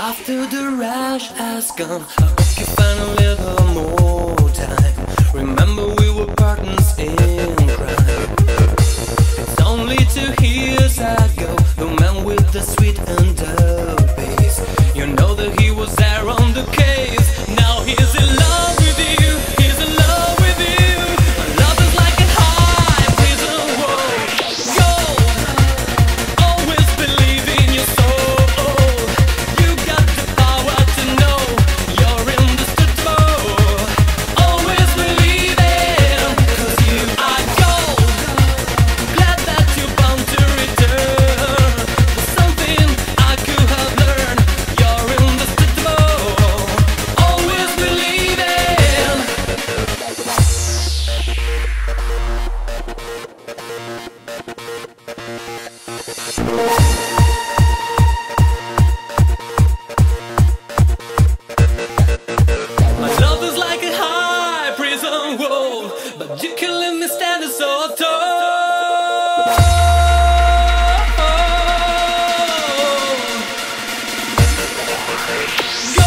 After the rush has gone, I can find a little more time. Remember, we were partners in crime. It's only to hear. Yeah.